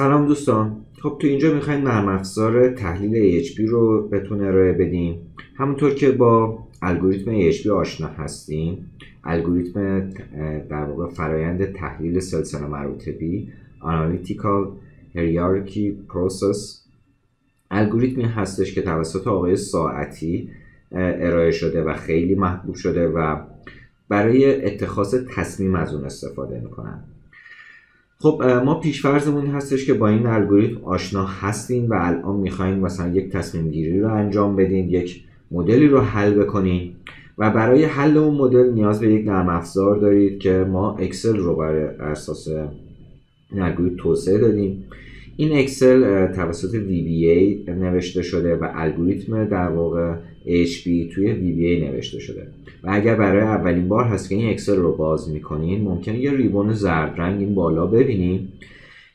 سلام دوستان. خب تو اینجا می‌خوایم نرم افزار تحلیل AHP رو بهتون ارائه بدیم. همونطور که با الگوریتم AHP آشنا هستیم الگوریتم در واقع فرایند تحلیل سلسله مراتبی Analytical Hierarchy Process. الگوریتمی هستش که توسط آقای ساعتی ارائه شده و خیلی محبوب شده و برای اتخاذ تصمیم از اون استفاده می‌کنن. خب ما پیش‌فرضمون هستش که با این الگوریتم آشنا هستیم و الان می‌خوایم مثلا یک تصمیم گیری رو انجام بدیم یک مدلی رو حل بکنیم و برای حل اون مدل نیاز به یک نرم افزار دارید که ما اکسل رو بر اساس الگوریتم توسعه دادیم. این اکسل توسط VBA نوشته شده و الگوریتم در واقع AHP توی VBA نوشته شده. و اگر برای اولین بار هست که این اکسل رو باز می‌کنین ممکنه یه ribbon زرد رنگ این بالا ببینین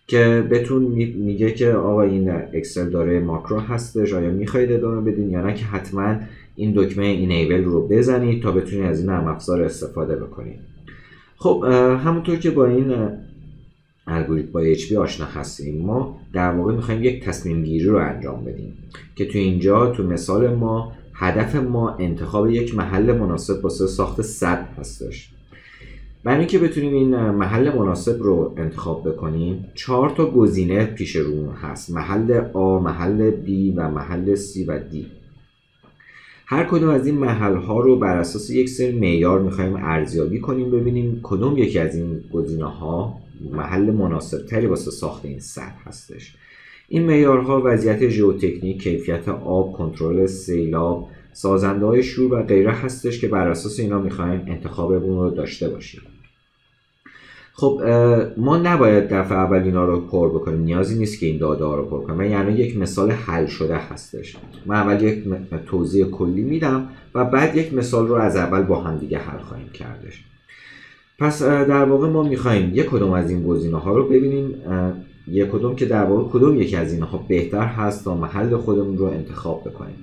که بهتون میگه که آقا این اکسل داره ماکرو هستش آیا می‌خواید ادامه بدین یا نه که حتما این دکمه اینیبل رو بزنید تا بتونید از این نرم افزار استفاده بکنید خب همونطور که با این الگوریتم با HP آشنا هستیم ما در واقع می‌خوایم یک تصمیم گیری رو انجام بدیم که تو اینجا تو مثال ما هدف ما انتخاب یک محل مناسب واسه ساخت صد هستش برای اینکه بتونیم این محل مناسب رو انتخاب بکنیم چهار تا گزینه پیش رو هست. محل A، محل B و محل C و D. هر کدوم از این محل ها رو بر اساس یک سری معیار می‌خوایم ارزیابی کنیم ببینیم کدوم یکی از این گزینه ها محل مناسب تری واسه ساخت این سد هستش این معیارها وضعیت ژئوتکنیک کیفیت آب کنترل سیلاب سازنده های شور و غیره هستش که بر اساس اینا می‌خوایم انتخاب اون رو داشته باشیم. خب ما نباید دفعه اول اینا رو پر بکنیم. نیازی نیست که این داده ها رو پر کنیم. یعنی یک مثال حل شده هستش. من اول یک توضیح کلی میدم و بعد یک مثال رو از اول با هم دیگه حل خواهیم کردش. پس در واقع ما می‌خوایم یک کدوم از این گزینه ها رو ببینیم. یک کدوم که در واقع کدوم یکی از اینها بهتر هست تا محل خودمون رو انتخاب بکنیم.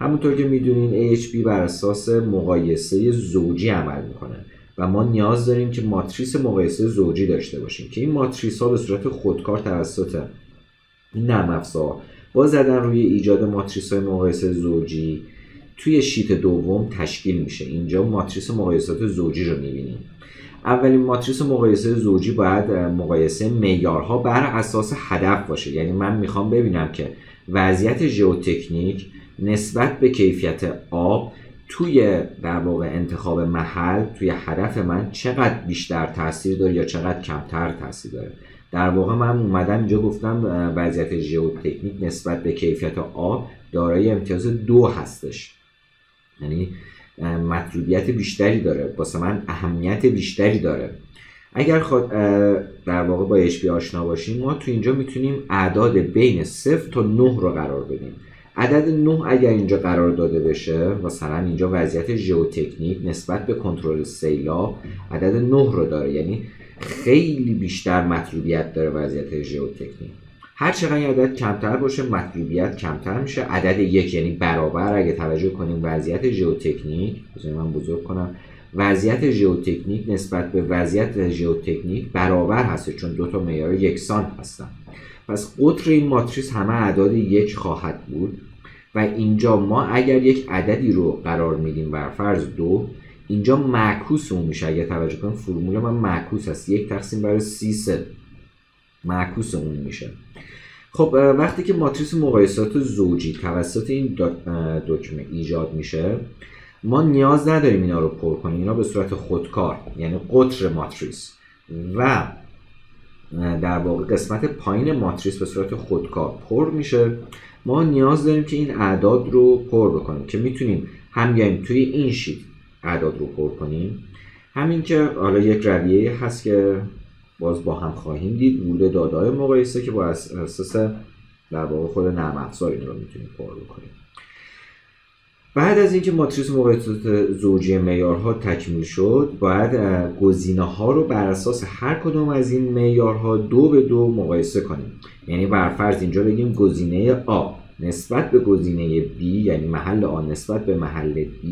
همونطور که می‌دونین AHP بر اساس مقایسه زوجی عمل می‌کنه و ما نیاز داریم که ماتریس مقایسه زوجی داشته باشیم که این ماتریس ها به صورت خودکار توسط نرم افزار با زدن روی ایجاد ماتریس های مقایسه زوجی توی شیت دوم تشکیل میشه. اینجا ماتریس مقایسات زوجی رو می‌بینیم. اولین ماتریس مقایسه زوجی باید مقایسه معیارها بر اساس هدف باشه. یعنی من می‌خوام ببینم که وضعیت ژئوتکنیک نسبت به کیفیت آب توی در واقع انتخاب محل توی هدف من چقدر بیشتر تاثیر داره یا چقدر کمتر تاثیر داره. در واقع من اومدم اینجا گفتم وضعیت ژئوتکنیک نسبت به کیفیت آب دارای امتیاز دو هستش. یعنی مطلوبیت بیشتری داره. واسه من اهمیت بیشتری داره. اگر خود در واقع با HP آشنا باشیم ما تو اینجا می‌تونیم اعداد بین 0 تا 9 رو قرار بدیم. عدد 9 اگر اینجا قرار داده بشه مثلا اینجا وضعیت ژئوتکنیک نسبت به کنترل سیلاب عدد 9 رو داره. یعنی خیلی بیشتر مطلوبیت داره وضعیت ژئوتکنیک. هر چقدر عدد کمتر باشه مطلوبیت کمتر میشه. عدد یک یعنی برابر. اگه توجه کنیم وضعیت ژئوتکنیک بذارید من بزرگ کنم. وضعیت ژئوتکنیک نسبت به وضعیت ژئوتکنیک برابر هست چون دو تا معیار یکسان هستن. پس قطر این ماتریس همه اعداد یک خواهد بود. و اینجا ما اگر یک عددی رو قرار میدیم بر فرض دو اینجا معکوس اون میشه. اگر توجه کنیم فرمول من معکوس هست یک تقسیم بر سی سه. معکوس اون میشه. خب وقتی که ماتریس مقایسات زوجی توسط این دکمه ایجاد میشه ما نیاز نداریم اینا رو پر کنیم. اینا به صورت خودکار یعنی قطر ماتریس. و در واقع قسمت پایین ماتریس به صورت خودکار پر میشه. ما نیاز داریم که این اعداد رو پر بکنیم که می‌تونیم هم بیایم توی این شیت اعداد رو پر کنیم. همین که حالا یک رویه هست که باز با هم خواهیم دید. ورود دادای مقایسه که با اساس در واقع خود نرم افزار این رو می‌تونیم پر بکنیم. بعد از اینکه ماتریس مقایسات زوجی معیارها تکمیل شد باید گزینه ها رو بر اساس هر کدوم از این معیارها دو به دو مقایسه کنیم. یعنی بر فرض اینجا بگیم گزینه A نسبت به گزینه B یعنی محل آ نسبت به محل B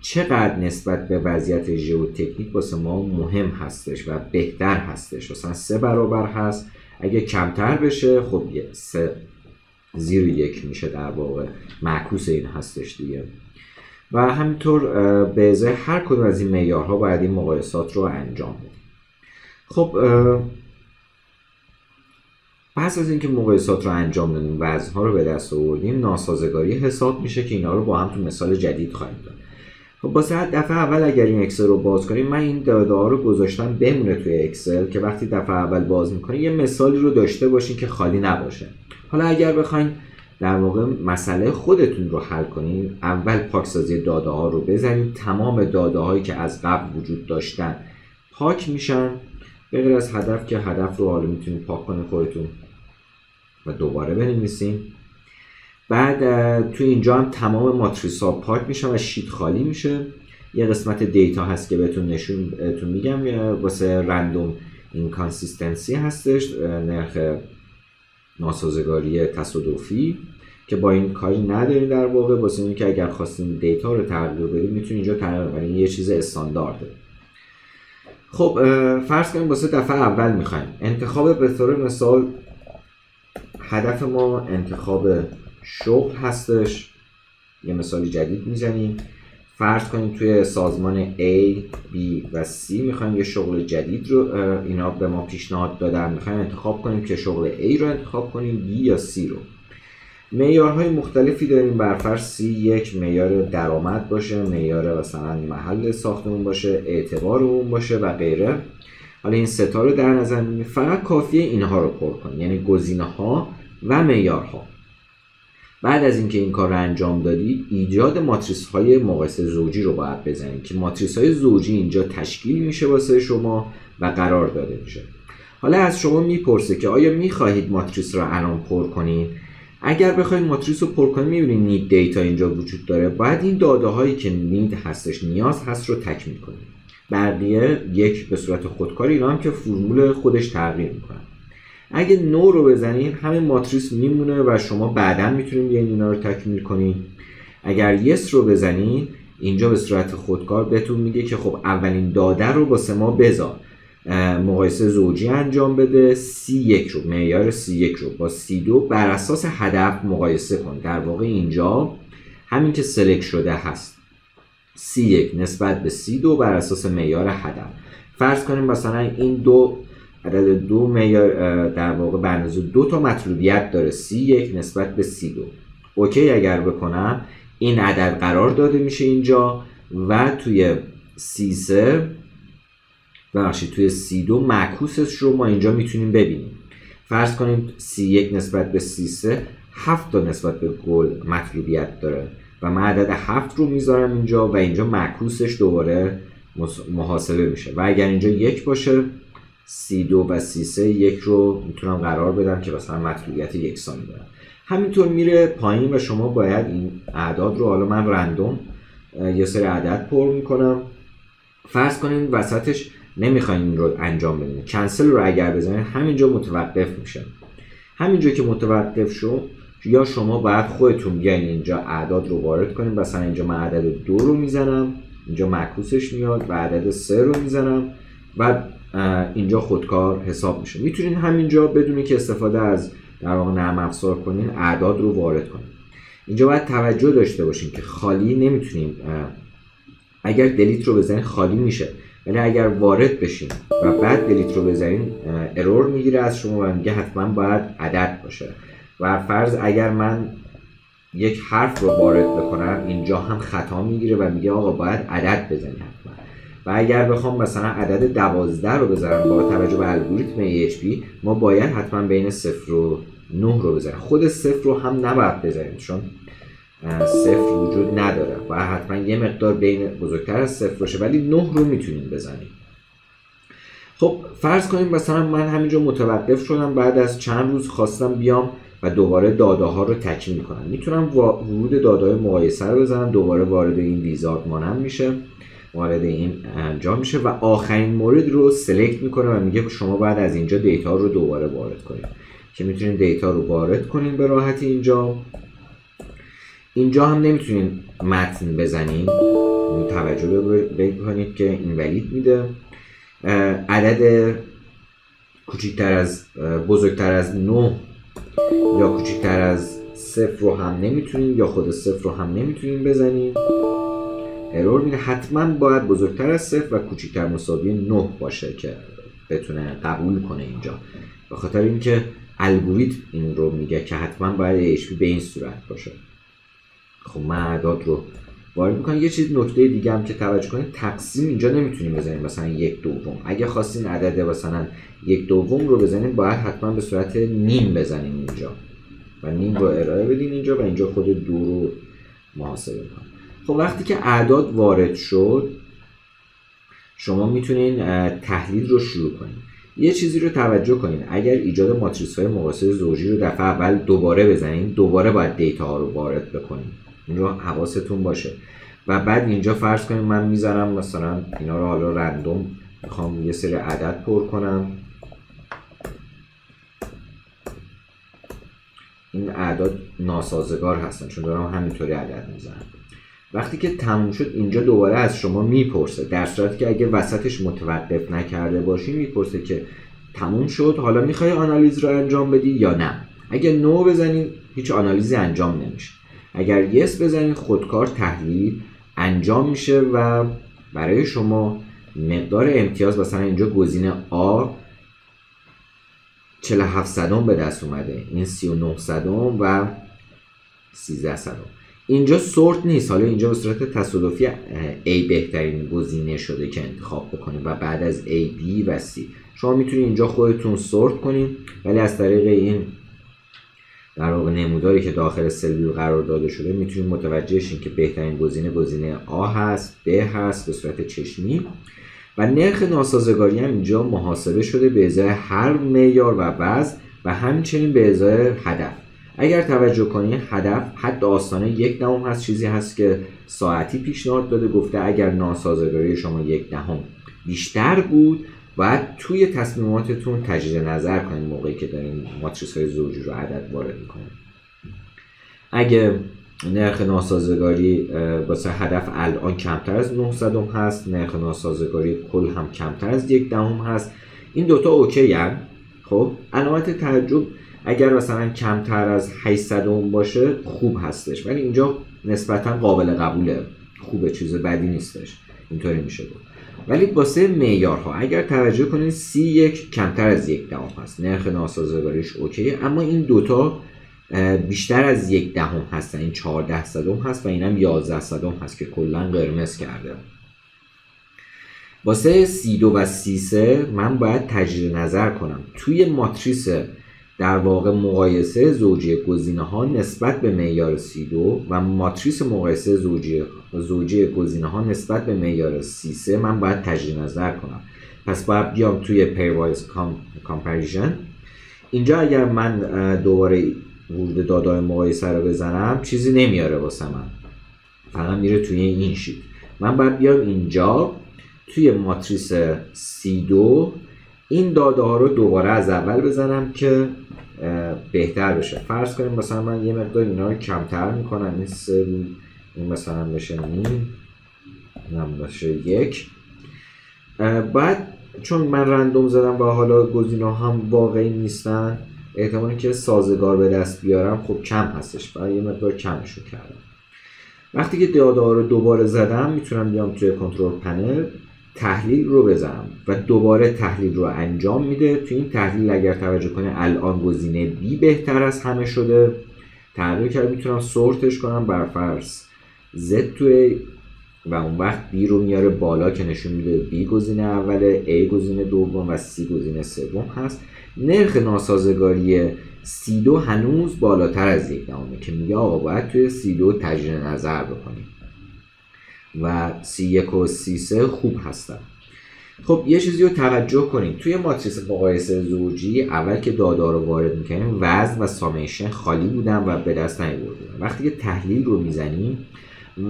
چقدر نسبت به وضعیت ژئوتکنیک واسه ما مهم هستش و بهتر هستش؟ مثلا سه برابر هست. اگه کمتر بشه خب سه زیر یک میشه در واقع. معکوس این هستش دیگه. و همینطور به ازای هر کدوم از این معیارها باید این مقایسات رو انجام بدیم. خب پس از اینکه مقایسات رو انجام دادیم وزنها رو به دست آوردیم ناسازگاری حساب میشه که اینا رو با هم تو مثال جدید خواهیم داد. خب با دفعه اول اگر این اکسل رو باز کنیم من این داده ها رو گذاشتم بمونه توی اکسل که وقتی دفعه اول باز می‌کنیم یه مثالی رو داشته باشین که خالی نباشه. حالا اگر بخواین در واقع مسئله خودتون رو حل کنین اول پاکسازی داده ها رو بزنید تمام داده هایی که از قبل وجود داشتن پاک میشن. به غیر از هدف که هدف رو حالا می‌تونید پاک کنید خودتون و دوباره بنویسیم بعد تو اینجا هم تمام ماتریس ها پاک میشن و شیت خالی میشه. یه قسمت دیتا هست که بهتون نشون بهتون میگم واسه رندوم inconsistency هستش نرخ ناسازگاری تصادفی که با این کاری نداریم در واقع. واسه اینکه اگر خواستیم data رو تغییر بدیم می‌تونیم اینجا تغییر بدیم یه چیز استاندارده. خب فرض کنیم واسه دفعه اول می‌خوایم. انتخاب به طور مثال هدف ما انتخاب شغل هستش. یه مثال جدید می‌زنیم فرض کنیم توی سازمان A, B و C می‌خوایم یه شغل جدید رو اینا به ما پیشنهاد دادن. می‌خوایم انتخاب کنیم که شغل A رو انتخاب کنیم B یا C رو. معیارهای مختلفی داریم. بر فرض C یک معیار درآمد باشه معیار مثلا محل ساختمون باشه اعتبار اون باشه و غیره. حالا این ستا رو در نظر می‌گیریم. فقط کافیه اینها رو پر کنیم. یعنی گزینه ها و معیارها. بعد از اینکه این کار رو انجام دادی ایجاد ماتریس های مقایسه زوجی رو باید بزنید که ماتریس های زوجی اینجا تشکیل میشه واسه شما و قرار داده میشه. حالا از شما می‌پرسه که آیا می‌خواهید ماتریس رو الان پر کنید؟ اگر بخواید ماتریس رو پر کنید می‌بینید نید دیتا اینجا وجود داره. باید این داده هایی که نید هستش نیاز هست رو تکمیل کنید. بقیه یک به صورت خودکار اینا هم که فرمول خودش تغییر می‌کنه. اگه نو رو بزنین همین ماتریس میمونه و شما بعدا می‌تونید بیاین اینا رو تکمیل کنین. اگر یس رو بزنین اینجا به صورت خودکار بهتون میگه که خب اولین داده رو با ما بذار. مقایسه زوجی انجام بده سی یک رو معیار سی یک رو با سی دو بر اساس هدف مقایسه کن. در واقع اینجا همین که سلک شده هست. سی یک نسبت به سی دو بر اساس معیار هدف. فرض کنیم مثلا این دو عدد دو معیار در واقع به دو تا مطلوبیت داره. سی یک نسبت به سی دو. OK اگر بکنم این عدد قرار داده میشه اینجا و توی C سه ببخشید توی C دو معکوسش رو ما اینجا می‌تونیم ببینیم. فرض کنیم C یک نسبت به C سه هفت تا نسبت به گل مطلوبیت داره و من عدد هفت رو می‌ذارم اینجا و اینجا معکوسش دوباره محاسبه میشه. و اگر اینجا یک باشه C دو و C سه یک رو می‌تونم قرار بدم که مثلا مطلوبیت یکسانی دارم. همینطور میره پایین و شما باید این اعداد رو حالا من رندوم یه سری عدد پر می‌کنم. فرض کنیم وسطش نمی‌خواین این رو انجام بدین. کنسل رو اگر بزنید همینجا متوقف میشه. همینجا که متوقف شد یا شما باید خودتون بیاین اینجا اعداد رو وارد کنیم مثلا اینجا من عدد دو رو می‌زنم اینجا معکوسش میاد و عدد سه رو می‌زنم. و اینجا خودکار حساب میشه. می‌تونین همینجا بدونی که استفاده از در واقع نرم افزار کنین اعداد رو وارد کنین. اینجا باید توجه داشته باشین که خالی نمی‌تونیم اگر دلیت رو بزنین خالی میشه. ولی اگر وارد بشین و بعد دلیت رو بزنین ارور می‌گیره از شما و میگه حتما باید عدد باشه. و فرض اگر من یک حرف رو وارد بکنم اینجا هم خطا می‌گیره و میگه آقا باید عدد بزنی حتما. اگر بخوام مثلا عدد دوازده رو بذارم با توجه به الگوریتم AHP ما باید حتما بین صفر و 9 رو بذاریم. خود صفر رو هم نباید بذاریم چون صفر وجود نداره و حتما یه مقدار بین بزرگتر از صفر باشه ولی 9 رو می‌تونیم بزنیم. خب فرض کنیم مثلا من همینجا متوقف شدم بعد از چند روز خواستم بیام و دوباره داده ها رو تکمیل کنم. می‌تونم ورود داده های مقایسه رو بزنم دوباره وارد این ویزارد مانند میشه. وارد این انجام میشه و آخرین مورد رو سلکت می‌کنه و میگه شما باید از اینجا دیتا رو دوباره وارد کنید که می‌تونید دیتا رو وارد کنین به راحتی اینجا. اینجا هم نمی‌تونین متن بزنین توجه بکنید که این ولید میده عدد کوچکتر از بزرگتر از 9 یا کوچکتر از صفر رو هم نمی‌تونیم یا خود صفر رو هم نمی‌تونیم بزنیم ارور میده حتما باید بزرگتر از صفر و کوچکتر مساوی 9 باشه که بتونه قبول کنه اینجا. به خاطر اینکه الگوریتم این رو میگه که حتما باید HP به این صورت باشه. خب من اعداد رو وارد می‌کنم. یه چیز نکته دیگه هم که توجه کنید تقسیم اینجا نمی‌تونیم بزنیم مثلا یک دوم. اگه خواستین عدد مثلا یک دوم رو بزنیم باید حتما به صورت نیم بزنیم اینجا. و نیم رو ارائه بدین اینجا و اینجا خود دو رو محاسبه کنیم. خب وقتی که اعداد وارد شد شما می‌تونین تحلیل رو شروع کنید یه چیزی رو توجه کنین. اگر ایجاد ماتریس های مقایسه زوجی رو دفعه اول دوباره بزنین دوباره باید دیتا ها رو وارد بکنین. این رو حواستون باشه. و بعد اینجا فرض کنیم من می‌ذارم مثلا اینا رو حالا رندوم می‌خوام یه سری عدد پر کنم. این اعداد ناسازگار هستن چون دارم همینطوری عدد می‌زنم وقتی که تموم شد اینجا دوباره از شما می‌پرسه. در صورتی که اگه وسطش متوقف نکرده باشی می‌پرسه که تموم شد حالا می‌خوای آنالیز رو انجام بدی یا نه. اگه نو بزنین هیچ آنالیزی انجام نمیشه. اگر یس بزنید خودکار تحلیل انجام میشه و برای شما مقدار امتیاز مثلا اینجا گزینه آ 47 صدم به دست اومده. این 39 صدم و 13 صدم. اینجا سورت نیست. حالا اینجا به صورت تصادفی A بهترین گزینه شده که انتخاب بکنید و بعد از A, B و C. شما می‌تونید اینجا خودتون سورت کنید ولی از طریق این در واقع نموداری که داخل سلول قرار داده شده می‌تونید متوجه شین که بهترین گزینه گزینه آ هست ب هست به صورت چشمی. و نرخ ناسازگاری هم اینجا محاسبه شده به ازای هر معیار و وزن و همچنین به ازای هدف. اگر توجه کنید هدف حد آستانه یک دهم هست چیزی هست که ساعتی پیشنهاد داده گفته اگر ناسازگاری شما یک دهم بیشتر بود باید توی تصمیماتتون تجدید نظر کنید موقعی که دارین ماتریس های زوجی رو عدد وارد می‌کنید اگه نرخ ناسازگاری واسه هدف الان کمتر از 900 هست نرخ ناسازگاری کل هم کمتر از یک دهم هست این دوتا OK هم خب علامت تعجب اگر مثلا کمتر از 800 باشه خوب هستش. ولی اینجا نسبتا قابل قبوله. خوبه چیز بدی نیستش. اینطوری میشه بود ولی واسه معیارها اگر توجه کنید C یک کمتر از یک دهم هست. نرخ ناسازگاریش OK اما این دوتا بیشتر از یک دهم هستن این 14 صدم هست و اینم 11 صدم هست که کلا قرمز کرده. واسه C دو و C سه من باید تجدید نظر کنم. توی ماتریس در واقع مقایسه زوجی گزینه ها نسبت به معیار C دو و ماتریس مقایسه زوجی زوجی گزینه ها نسبت به معیار C سه من باید تجدید نظر کنم. پس باید بیام توی pairwise comparison اینجا اگر من دوباره ورود داده‌های مقایسه رو بزنم چیزی نمیاره واسه من. فقط میره توی این شیت. من باید بیام اینجا توی ماتریس سی دو این داده ها رو دوباره از اول بزنم که بهتر بشه. فرض کنیم مثلا من یه مقدار اینا رو کمتر می‌کنم. این سه این مثلا بشه این بشه یک. بعد چون من رندوم زدم و حالا گزینه هم واقعی نیستن احتمالی که سازگار به دست بیارم خب کم هستش. و یه مقدار کمشون کردم. وقتی که داده رو دوباره زدم می‌تونم بیام توی کنترل پنل. تحلیل رو بزنم و دوباره تحلیل رو انجام میده. تو این تحلیل اگر توجه کنه الان گزینه B بهتر از همه شده. تغییر کرد می‌تونم سورتش کنم بر فرض Z توی و اون وقت B رو میاره بالا که نشون میده B گزینه اوله A گزینه دوم و C گزینه سوم هست. نرخ ناسازگاری C2 هنوز بالاتر از یک دهمه که میگه آقا باید توی C2 تجدید نظر بکنیم. و C1 و C3 خوب هستن. خب یه چیزی رو توجه کنیم توی ماتریس مقایسه زوجی اول که دادا رو وارد می‌کنیم وزن و سامیشن خالی بودن و به دست نیاوردن. وقتی که تحلیل رو می‌زنیم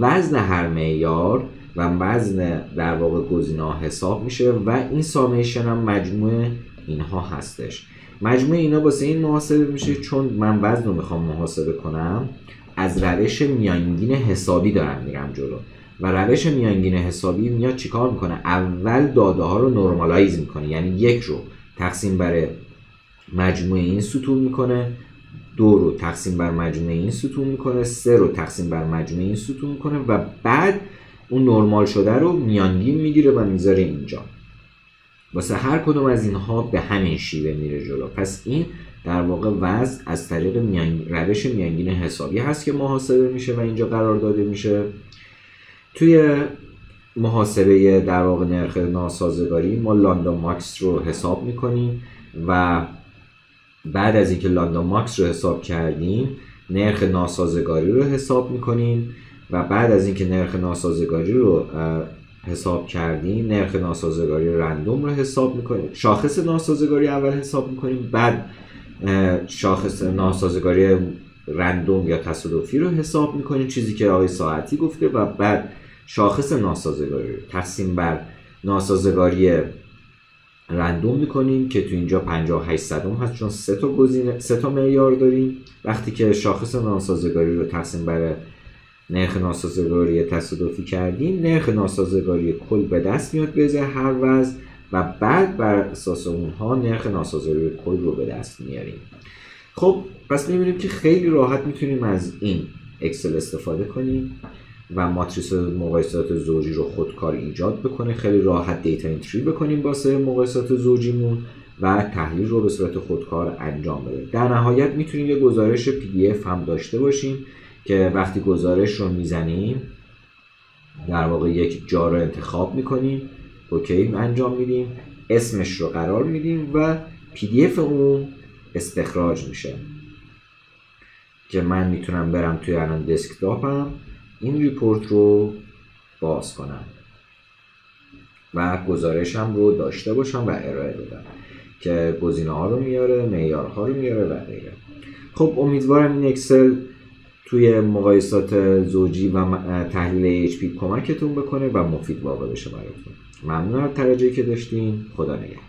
وزن هر معیار و وزن در واقع گزینه حساب میشه و این سامیشن هم مجموع اینها هستش. مجموع اینا واسه این محاسبه میشه چون من وزن رو می‌خوام محاسبه کنم از روش میانگین حسابی دارم میرم جلو. و روش میانگین حسابی میاد چیکار می‌کنه؟ اول داده ها رو نرمالایز می‌کنه. یعنی یک رو تقسیم بر مجموعه این ستون می‌کنه دو رو تقسیم بر مجموعه این ستون می‌کنه سه رو تقسیم بر مجموعه این ستون می‌کنه و بعد اون نرمال شده رو میانگین می‌گیره و می‌ذاره اینجا. واسه هر کدوم از اینها به همین شیوه میره جلو. پس این در واقع وضع از طریق روش میانگین حسابی هست که محاسبه میشه و اینجا قرار داده میشه. توی محاسبه در واقع نرخ ناسازگاری ما لاندا ماکس رو حساب می‌کنیم و بعد از اینکه لاندا ماکس رو حساب کردیم نرخ ناسازگاری رو حساب می‌کنیم و بعد از اینکه نرخ ناسازگاری رو حساب کردیم نرخ ناسازگاری رندوم رو حساب می‌کنیم. شاخص ناسازگاری اول حساب می‌کنیم بعد شاخص ناسازگاری رندوم یا تصادفی رو حساب می‌کنیم چیزی که آقای ساعتی گفته و بعد شاخص ناسازگاری تقسیم بر ناسازگاری رندوم می‌کنیم که تو اینجا 58 صدم هست چون سه تا گزینه سه تا معیار داریم. وقتی که شاخص ناسازگاری رو تقسیم بر نرخ ناسازگاری تصادفی کردیم نرخ ناسازگاری کل به دست میاد به هر وضع و بعد بر اساس اونها نرخ ناسازگاری کل رو به دست میاریم. خب پس می‌بینیم که خیلی راحت می‌تونیم از این اکسل استفاده کنیم و ماتریس مقایسات زوجی رو خودکار ایجاد بکنه. خیلی راحت data entry بکنیم واسه مقایسات زوجیمون و تحلیل رو به صورت خودکار انجام بده. در نهایت می‌تونیم یه گزارش PDF هم داشته باشیم که وقتی گزارش رو می‌زنیم در واقع یک جا رو انتخاب می‌کنیم OK انجام میدیم اسمش رو قرار میدیم و PDF اون استخراج میشه. که من می‌تونم برم توی الان desktop م این report رو باز کنم. و گزارشم رو داشته باشم و ارائه بدم. که گزینه ها رو میاره معیارها رو میاره و غیره. خب امیدوارم این اکسل توی مقایسات زوجی و تحلیل HP کمکتون بکنه و مفید واقع بشه براتون. ممنون از توجهی که داشتین. خدا نگهدار.